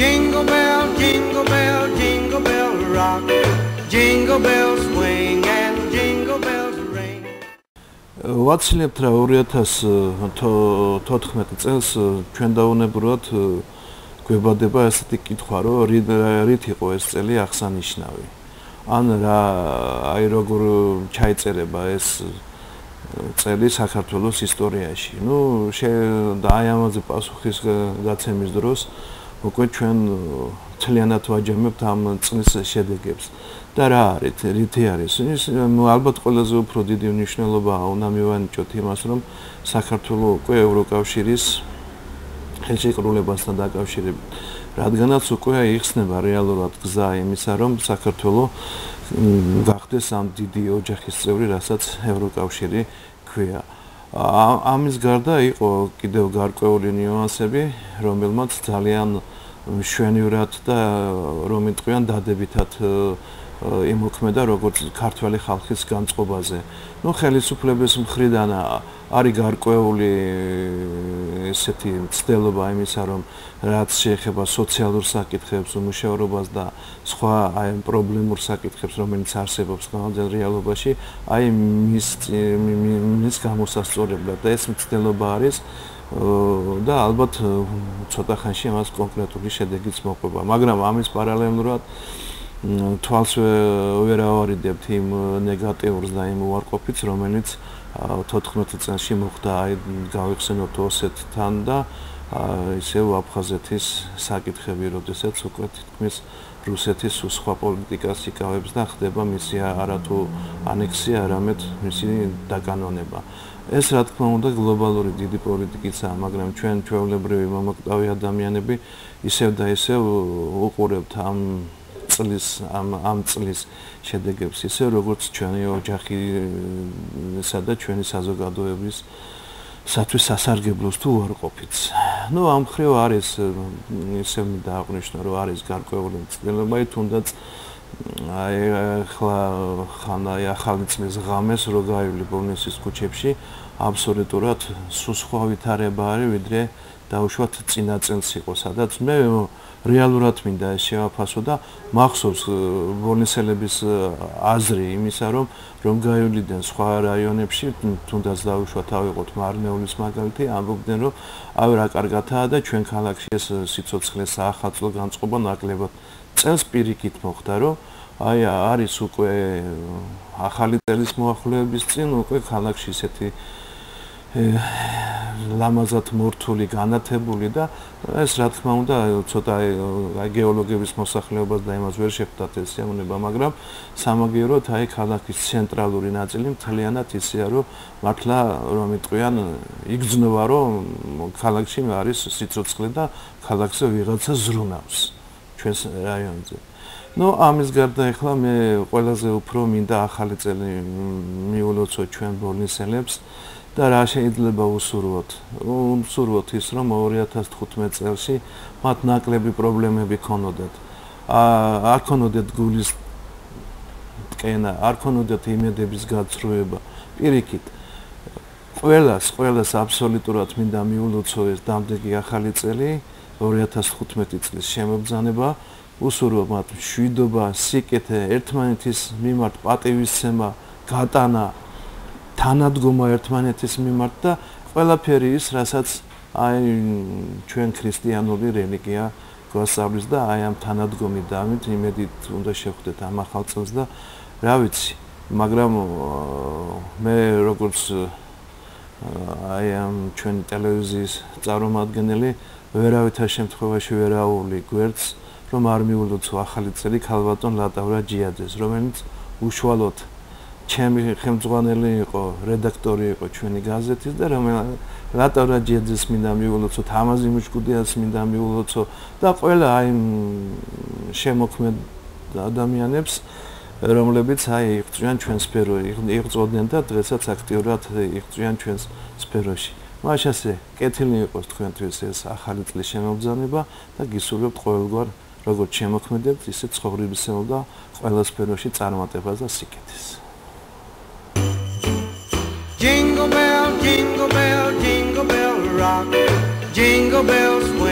jingle bell jingle bell jingle bell rock. Jingle bells swing and jingle bells ring. ვაცლებთ რა 2014 წელს ჩვენ დაუნებურად გვებადება ესეთი კითხვა რომ რით იყო ეს წელი აღსანიშნავი? ან რა აი როგორ ჩაიწერება ეს წელი საქართველოს ისტორიაში. ნუ და აი ამაზე პასუხის გაცემის დროს უკვე ჩვენ ძალიანად ვაჯამებთ ამ წლის შედეგებს. და რა არის, რითი არის? ის ალბათ ყველაზე უფრო დიდი მნიშვნელობაა უნდა მივანიჭოთ იმას, რომ საქართველოს უკვე ევროკავშირის ხელშეკრულებასთან დაკავშირებით, რადგანაც უკვე იხსნება რეალურად გზა იმისა, რომ საქართველოს გახდეს ამ დიდი ოჯახის წევრი, რასაც ევროკავშირი ქვია. ამის გარდა იყო კიდევ გარკვეული ნიუანსები, რომელმაც ძალიან მშვენივრად და რომ იტყვიან დადებითად იმოქმედა როგორც ქართველი ხალხის განწყობაზე. ნუ ხელისუფლების მხრიდან არის გარკვეული ესეთი ცდელობა იმისა, რომ რაც შეეხება სოციალურ საკითხებს, უმუშევრობას და სხვა აი პრობლემურ საკითხებს, რომელიც არსებობს განაძელ რეალობაში, აი მის მის გამოსასწორებლად და ეს ცდელობა არის და ალბათ ცოტა ხანში ამას კონკრეტული შედეგიც მოყვება, მაგრამ ამის პარალელურად თვალს ვერ ავარიდებთ იმ ნეგატიურს და იმ უარყოფითს, რომელიც 14 წელს მოხდა აი გავიხსენოთ ოსეთთან და ისევ აფხაზეთის საკითხები, როდესაც უკვე თითქმის რუსეთის სხვა პოლიტიკას იკავებს და ხდება მისი არათუ ანექსია, არამედ მისი დაკანონება. ეს რა თქმა უნდა გლობალური დიდი პოლიტიკაა, მაგრამ ჩვენ ჩვეულებრივი მომაკვდავი ადამიანები ისევ და ისევ უყურებთ ამ წლის ამ ამ წლის შედეგებს ისე როგორც ჩვენი ოჯახისა და ჩვენი საზოგადოების სათვის სასარგებლოს თუ არ ყოფიც. Ну ამ ხრივ არის ისე მინდა აღნიშნო რომ არის გარკვეული ცდილება თუნდაც აი ხლა ხან აი ახალი წლის ღამეს რო გაივლი ბონესის ქუჩებში აბსოლუტურად სუსხვა ვითარება არის ვიდრე დაუშვათ წინა წელს იყო სადაც მე რეალურად მინდა ეს შევაფასო და მახსოვს ბონესელების აზრი იმისა რომ რომ გაივლიდან სხვა რაიონებში თუნდაც დაუშვათ ავიღოთ მარნეულის მაგალითი ამბობდნენ რომ აი რა კარგათაა და ჩვენ ქალაქში ეს სიცოცხლე საახალწლო განწყობა ნაკლებად წელს პირიქით მოხდა რომ აი არის უკვე ახალი წელის მოახლეების წინ უკვე ქალაქში ესეთი ლამაზად მორთული, განათებული და ეს რა თქმა უნდა ცოტა აი გეოლოგების მოსახლეობას და იმას ვერ შეხვდათ ეს სიამონება, მაგრამ სამაგიეროდ აი ქალაქის ცენტრალური ნაწილი მთლიანად ისეა, რომ მართლა რომ იტყვიან იგზნობა, რომ ქალაქში არის სიცოცხლე და ქალაქზე ვიღაცა ზრუნავს ჩვენს რაიონზე. ну ამის გარდა ახლა მე ყველაზე უფრო მინდა ახალი წელი მიულოცო ჩვენ ბოლნისელებს და რა შეიძლება უსურვოთ? უსურვოთ ის, რომ 2015 წელს მათ ნაკლები პრობლემები ქონოდათ. აა არ ქონოდათ გულის ტკენა, არ ქონოდათ იმედების გაცრუება. პირიქით ყველას, ყველას აბსოლუტურად მინდა მიულოცო ეს დამდეგი ახალი წელი 2015 წლის შემოგზანება. უსურვო მათ შვიდობა, სიკეთე, ერთმანეთის მიმართ პატივისცემა, გატანა თანადგომა ერთმანეთის მიმართ და ყველაფერი ის, რასაც აი ჩვენ ქრისტიანული რელიგია გვასწავლის და აი ამ თანადგომი და ამით იმედით უნდა შევხვდეთ ამ ახალ წელს და რა ვიცი, მაგრამ მე როგორც აი ამ ჩვენ ტელევიზიის წარმომადგენელი ვერავითარ შემთხვევაში ვერაული გვერდს რომ არ მიულოცო ახალი წელი ქალბატონ ლატავრა ჯიაძეს, რომელიც უშუალოდ ჩემი ხელმძღვანელი იყო, რედაქტორი იყო ჩვენი გაზეთის და რომელიც რატო რაჯიძეს მინდა მიულოცო, თამაზი მუშკუდიას მინდა მიულოცო და ყველა აი შემოქმედ ადამიანებს რომლებიც აი იღწვიან ჩვენ სფერო, იღწოდნენ და დღესაც აქტიურად იღწვიან ჩვენს სფეროში. მაშასე, კეთილი იყოს თქვენთვის ეს ახალი წლის შემოგზანება და გისურვებთ ყოველგვარ როგორც შემოქმედებთ, ისე ცხოვრებისეულ და ყველა სფეროში წარმატებას და სიკეთეს. Jingle bell, jingle bell, jingle bell rock. Jingle bells swing